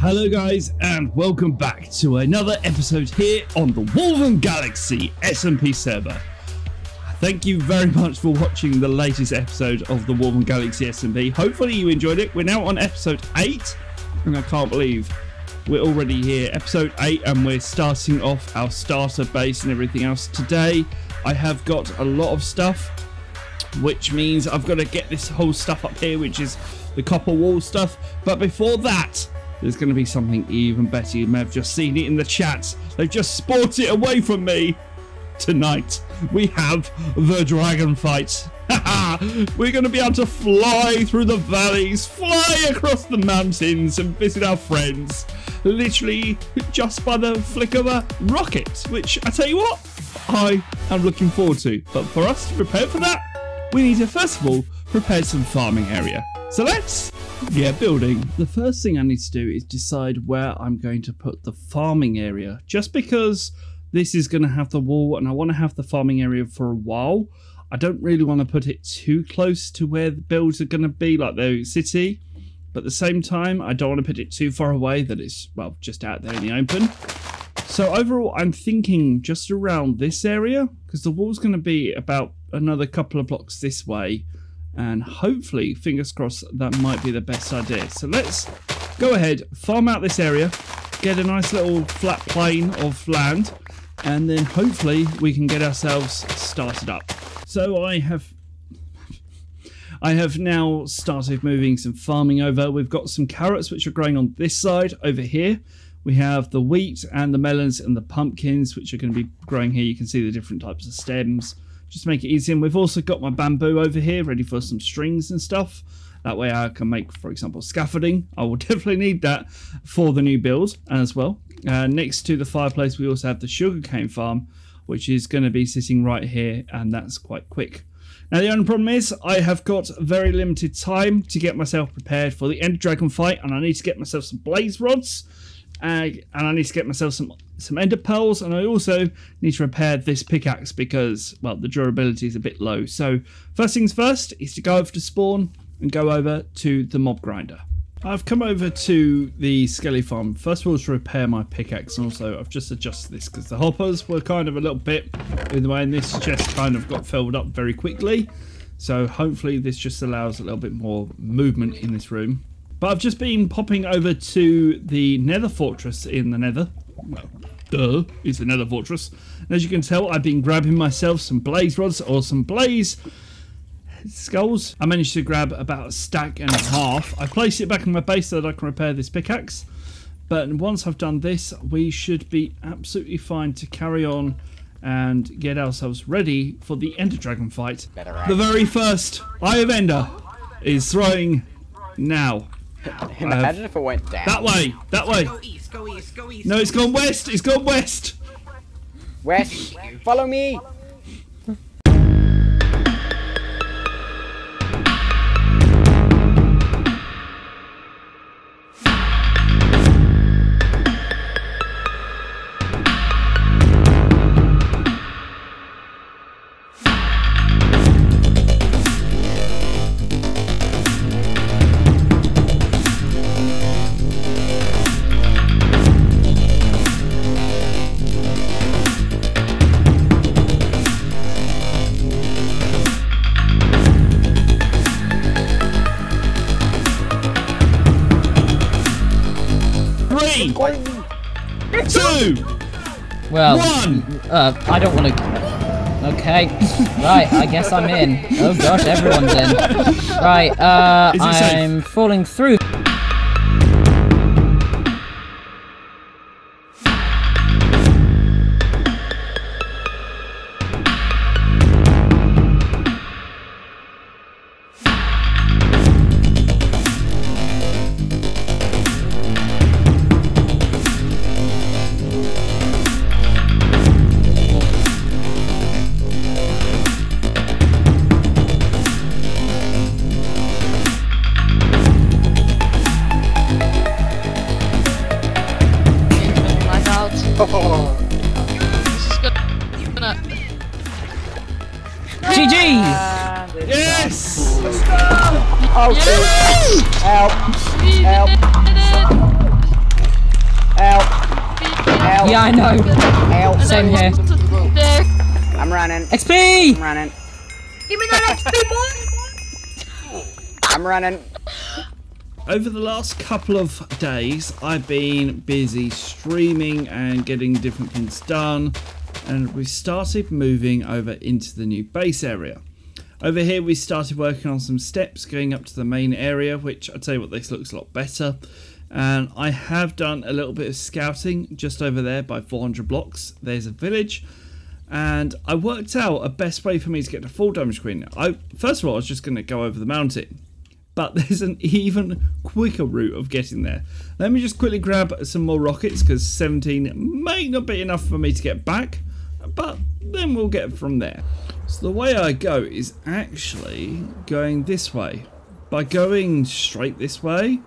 Hello, guys, and welcome back to another episode here on the Wolven Galaxy SMP server. Thank you very much for watching the latest episode of the Wolven Galaxy SMP. Hopefully, you enjoyed it. We're now on episode 8, and I can't believe we're already here. Episode 8, and we're starting off our starter base and everything else. Today, I have got a lot of stuff, which means I've got to get this whole stuff up here, which is the copper wall stuff. But before that, there's going to be something even better. You may have just seen it in the chat. They've just sported it away from me. Tonight, we have the dragon fight. We're going to be able to fly through the valleys, fly across the mountains, and visit our friends. Literally just by the flick of a rocket, which I tell you what, I am looking forward to. But for us to prepare for that, we need to first of all prepare some farming area. So let's get building. The first thing I need to do is decide where I'm going to put the farming area. Just because this is going to have the wall and I want to have the farming area for a while, I don't really want to put it too close to where the builds are going to be, like the city. But at the same time, I don't want to put it too far away that it's, well, just out there in the open. So overall, I'm thinking just around this area, because the wall's going to be about another couple of blocks this way and hopefully, fingers crossed, that might be the best idea. So let's go ahead, farm out this area, get a nice little flat plane of land, and then hopefully we can get ourselves started up. So I have I have now started moving some farming over. We've got some carrots which are growing on this side over here. We have the wheat and the melons and the pumpkins which are going to be growing here. You can see the different types of stems just to make it easy. And we've also got my bamboo over here ready for some strings and stuff. That way I can make, for example, scaffolding. I will definitely need that for the new build as well. Uh, next to the fireplace, we also have the sugarcane farm, which is going to be sitting right here, and that's quite quick. Now, the only problem is I have got very limited time to get myself prepared for the Ender Dragon fight, and I need to get myself some blaze rods, and I need to get myself some some ender pearls, and I also need to repair this pickaxe because, well, the durability is a bit low. So first things first is to go over to spawn and go over to the mob grinder. I've come over to the Skelly farm. First of all, to repair my pickaxe, and also I've just adjusted this because the hoppers were kind of a little bit in the way, and this chest kind of got filled up very quickly. So hopefully this just allows a little bit more movement in this room. But I've just been popping over to the nether fortress in the nether. Well, duh, it's the nether fortress. And as you can tell, I've been grabbing myself some blaze rods or some blaze skulls. I managed to grab about a stack and a half. I placed it back in my base so that I can repair this pickaxe. But once I've done this, we should be absolutely fine to carry on and get ourselves ready for the Ender Dragon fight. The very first Eye of Ender is throwing now. Imagine if it went down. That way, that way. Go east, go east, go east. No, it's gone west. It's gone west. West, follow me. Two, Well, one. uh, I don't want to. Okay, right. I guess I'm in. Oh gosh, everyone's in. Right. Uh, it safe? I'm falling through. Oh, Yes! help. We Help. did it! Yeah, I know. Help. Same here. I'm running. XP! I'm running. Give me that XP, boy! I'm running. Over the last couple of days, I've been busy streaming and getting different things done, and we started moving over into the new base area. Over here, we started working on some steps going up to the main area, which I'll tell you what, this looks a lot better. And I have done a little bit of scouting just over there by 400 blocks. There's a village, and I worked out a best way for me to get to full damage queen. I first of all, I was just going to go over the mountain, but there's an even quicker route of getting there. Let me just quickly grab some more rockets because 17 may not be enough for me to get back, but then we'll get from there. So the way I go is actually going this way. By going straight this way,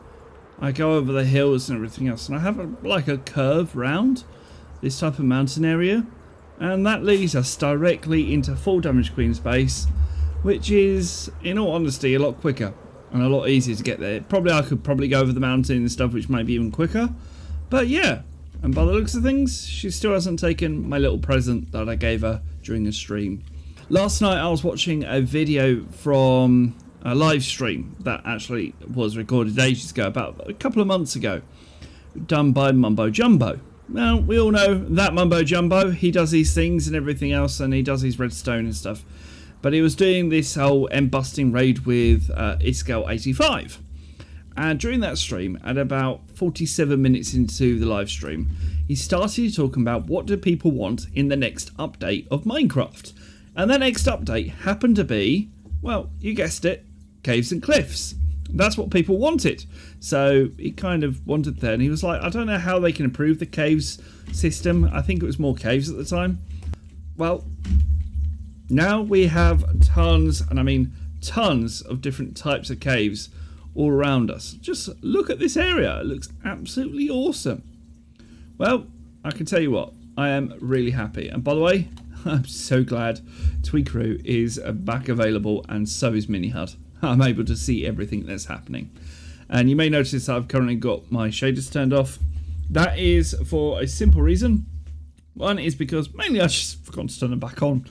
I go over the hills and everything else, and I have a, like a curve round this type of mountain area, and that leads us directly into full damage Queen's base, which is, in all honesty, a lot quicker and a lot easier to get there. Probably I could probably go over the mountain and stuff, which might be even quicker, but yeah. And by the looks of things, she still hasn't taken my little present that I gave her during a stream. Last night I was watching a video from a live stream that actually was recorded ages ago, about a couple of months ago, done by Mumbo Jumbo. Now, we all know that Mumbo Jumbo, he does these things and everything else, and he does his redstone and stuff. But he was doing this whole end busting raid with uh, Iskall85. And during that stream, at about 47 minutes into the live stream, he started talking about what do people want in the next update of Minecraft. And the next update happened to be, well, you guessed it, caves and cliffs. That's what people wanted. So he kind of wanted that. And he was like, I don't know how they can improve the caves system. I think it was more caves at the time. Well, now we have tons, and I mean tons of different types of caves all around us. Just look at this area. It looks absolutely awesome. Well, I can tell you what, I am really happy. And by the way, I'm so glad Tweakeroo is back available and so is Mini MiniHUD. I'm able to see everything that's happening. And you may notice I've currently got my shaders turned off. That is for a simple reason. One is because mainly I just forgot to turn them back on.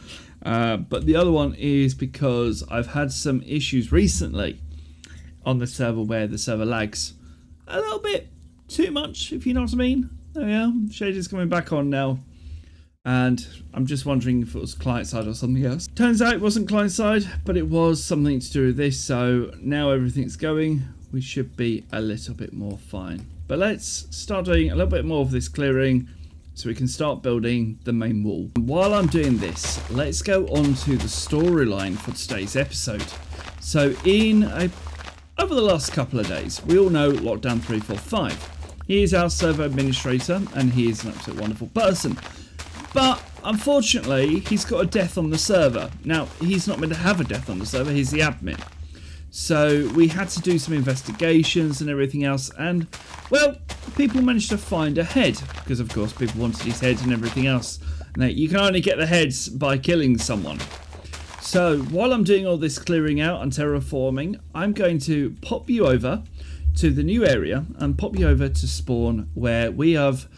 Uh, but the other one is because I've had some issues recently on the server where the server lags a little bit too much, if you know what I mean. There we are. Shaders coming back on now. And I'm just wondering if it was client side or something else. Turns out it wasn't client side, but it was something to do with this. So now everything's going. We should be a little bit more fine. But let's start doing a little bit more of this clearing so we can start building the main wall. While I'm doing this, let's go on to the storyline for today's episode. So in a, over the last couple of days, we all know Lockdown 345. He is our server administrator and he is an absolute wonderful person. But unfortunately, he's got a death on the server. Now, he's not meant to have a death on the server, he's the admin. So we had to do some investigations and everything else, and well, people managed to find a head because, of course, people wanted his head and everything else. Now, you can only get the heads by killing someone. So while I'm doing all this clearing out and terraforming, I'm going to pop you over to the new area and pop you over to spawn where we have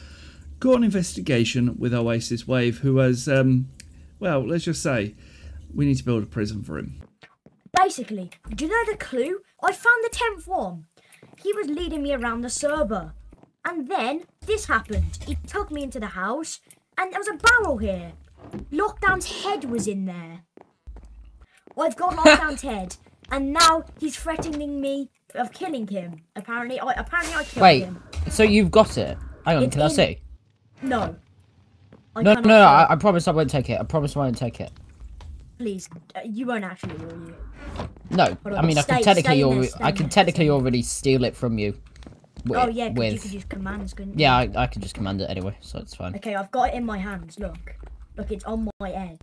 got an investigation with Oasis Wave, who has, um, well, let's just say, we need to build a prison for him. Basically, do you know the clue? I found the 10th one. He was leading me around the server. And then this happened. He took me into the house and there was a barrel here. Lockdown's head was in there. I've got Lockdown's head and now he's threatening me of killing him. Apparently, I apparently I killed Wait, him. so you've got it? Hang on, It's can I see? No. I No, no, no, I. I promise I won't take it. I promise I won't take it. Please, uh, you won't actually, will you? No, I mean I can technically, stay there, alre- I can technically already steal it from you. With, oh yeah, 'cause you could use commands, couldn't you? yeah, I, I can just command it anyway, so it's fine. Okay, I've got it in my hands. Look, look, it's on my head.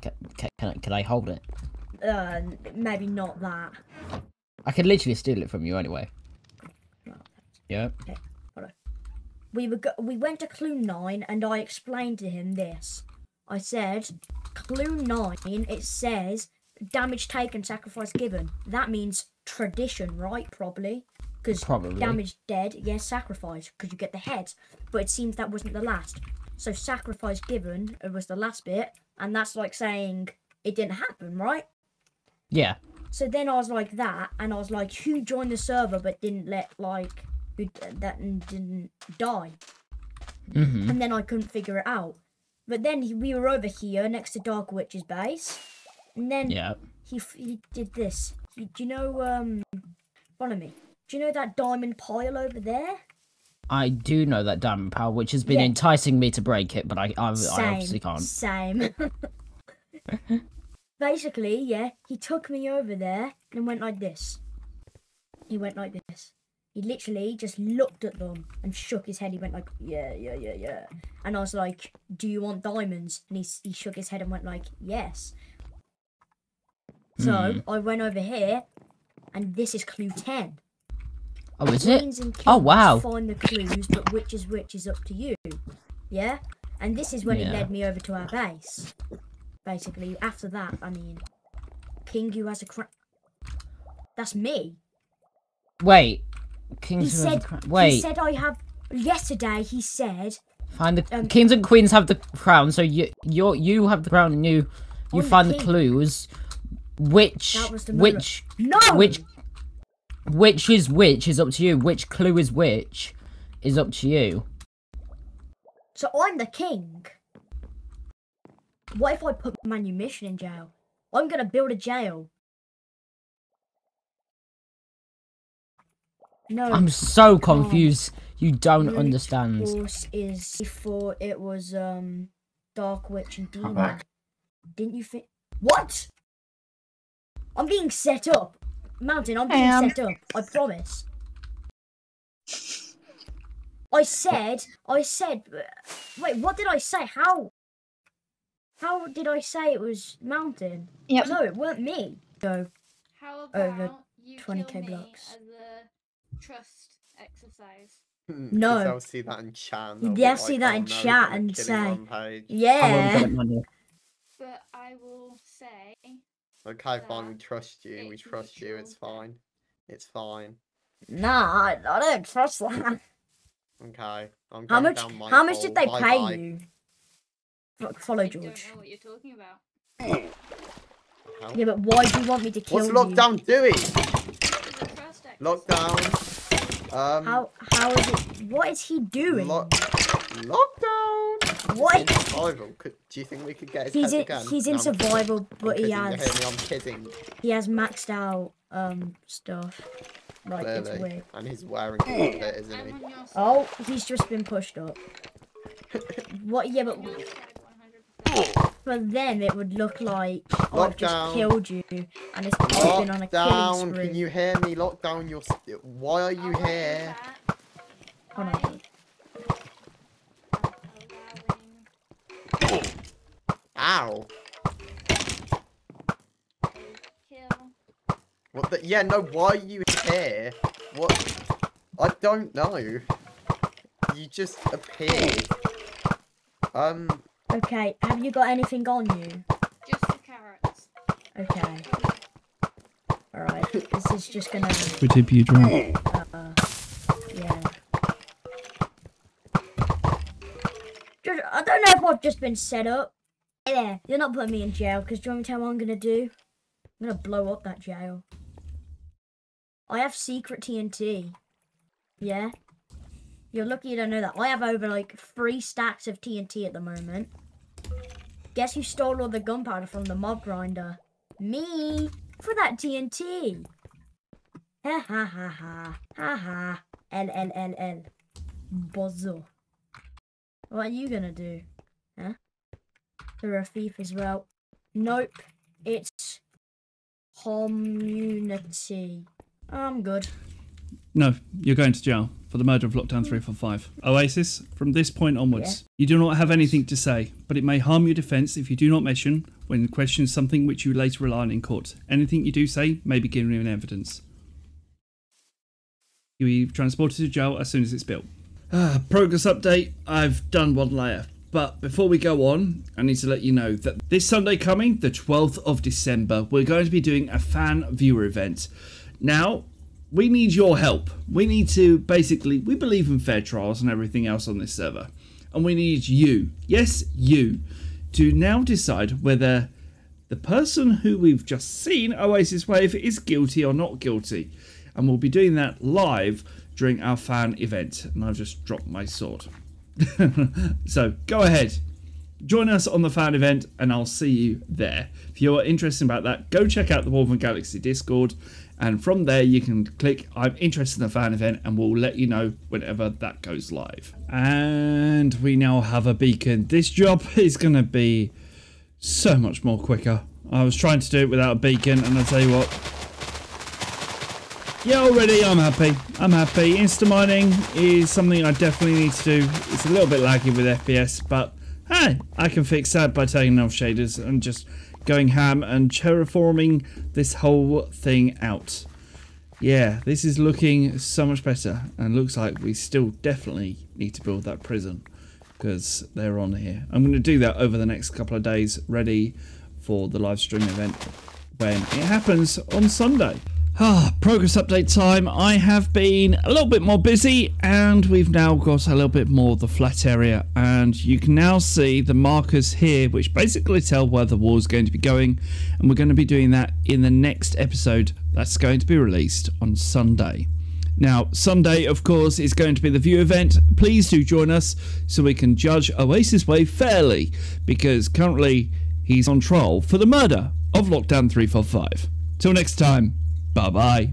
Can, can, can, I, can I hold it? Uh, maybe not that. I can literally steal it from you anyway. Yeah. We were go- we went to Clue Nine, and I explained to him this. I said, Clue Nine. It says damage taken, sacrifice given. That means tradition, right? Probably, Because damage dead, yes, sacrifice, because you get the head. But it seems that wasn't the last. So sacrifice given was the last bit, and that's like saying it didn't happen, right? Yeah. So then I was like that, and I was like, who joined the server but didn't let like who that didn't die? hmm And then I couldn't figure it out. But then he, we were over here next to Dark Witch's base, and then Yeah. he he did this. He, do you know um? Follow me. Do you know that diamond pile over there? I do know that diamond pile, which has been Yeah. enticing me to break it, but I, I, I obviously can't. Same. Basically, yeah, he took me over there and went like this. He went like this. He literally just looked at them and shook his head. He went like, yeah, yeah, yeah, yeah. And I was like, do you want diamonds? And he, he shook his head and went like, yes. So Hmm. I went over here, and this is clue 10. Oh, is it? Queens kings Oh, wow. Find the clues, but which is which is up to you. Yeah? And this is when it Yeah. led me over to our base. Basically, after that, I mean, king who has a crown. That's me. Wait. He Kings have said. the crown. He said I have. Yesterday, he said. Find the um, kings and queens have the crown, so you you you have the crown and you you the find the clues. Which the which No. which which is which is up to you. Which clue is which is up to you. So I'm the king. What if I put manumission in jail? I'm gonna build a jail. No. I'm so confused. You don't Brute understand. Force is before it was um Dark Witch and Demon. back. Didn't you think what? I'm being set up. Mountain, I'm being set up. I promise. I said, I said, wait, what did I say? How? How did I say it was Mountain? Yep. No, it weren't me. Go. How Over about you 20k kill me blocks. As a trust exercise? Hmm. No. They'll see that in chat. and they'll see that "Oh in no, chat on and say, rampage." I won't Yeah. get it, Manu. But I will say Okay, fine, we trust you. We trust you. It's fine. It's fine. Nah, I, I don't trust that. Okay. I'm How much? down my How much did they Bye pay bye. you? F- follow I George. don't know what you're talking about. Yeah, but why do you want me to kill What's you? lockdown doing? It's a. Lockdown. Um. How? How is it? What is he doing? Lo- lockdown. What? In survival. Could, do you think we could get his he's in. again? He's in No, I'm survival, I'm but he you hear has. I'm kidding. He has maxed out um stuff. Like it's weird. And he's wearing of it, isn't he? I'm on your side. Oh, he's just been pushed up. what? Yeah, but On your side 100%. for them it would look like oh, I've just Lockdown. killed you, and it's I've been on a killing Lockdown. spree. Can you hear me? Lockdown. You're. Why are you I'll here? that Hold on. by, allowing Ow. What the? Yeah, no. Why are you here? What? I don't know. You just appeared. Um. Okay, have you got anything on you? Just the carrots. Okay. Alright, this is just gonna. We tip you dry. Uh, yeah. Just, I don't know if I've just been set up. Yeah, you're not putting me in jail because do you want me to tell what I'm gonna do? I'm gonna blow up that jail. I have secret TNT. Yeah? You're lucky you don't know that. I have over like three stacks of TNT at the moment. Guess who stole all the gunpowder from the mob grinder? Me! For that TNT! Ha ha ha ha. Ha ha. L L L L. Bozzo. What are you gonna do? Huh? You're a thief as well. Nope. It's community. I'm good. No, you're going to jail for the murder of Lockdown hmm. 345. Oasis, from this point onwards, you do not have anything to say, but it may harm your defence if you do not mention when questions something which you later rely on in court. Anything you do say may be given in evidence. You'll be transported to jail as soon as it's built. Ah, progress update. I've done one layer. But before we go on, I need to let you know that this Sunday coming, the 12th of December, we're going to be doing a fan viewer event. Now, we need your help. We need to basically, we believe in fair trials and everything else on this server. And we need you, yes, you, to now decide whether the person who we've just seen, Oasis Wave, is guilty or not guilty. And we'll be doing that live during our fan event. And I've just dropped my sword. so go ahead, join us on the fan event and I'll see you there. If you're interested about that, go check out the Wolven Galaxy Discord and from there you can click I'm interested in the fan event and we'll let you know whenever that goes live. And we now have a beacon. This job is going to be so much more quicker. I was trying to do it without a beacon and I'll tell you what, yeah, already I'm happy. I'm happy. Insta mining is something I definitely need to do. It's a little bit laggy with FPS, but hey, I can fix that by taking off shaders and just going ham and terraforming this whole thing out. Yeah, this is looking so much better and looks like we still definitely need to build that prison because they're on here. I'm going to do that over the next couple of days ready for the live stream event when it happens on Sunday. Ah, progress update time. I have been a little bit more busy and we've now got a little bit more of the flat area and you can now see the markers here which basically tell where the wall is going to be going and we're going to be doing that in the next episode that's going to be released on Sunday. Now, Sunday, of course, is going to be the view event. Please do join us so we can judge Oasis Wave fairly because currently he's on trial for the murder of Lockdown 345. Till next time. Bye bye.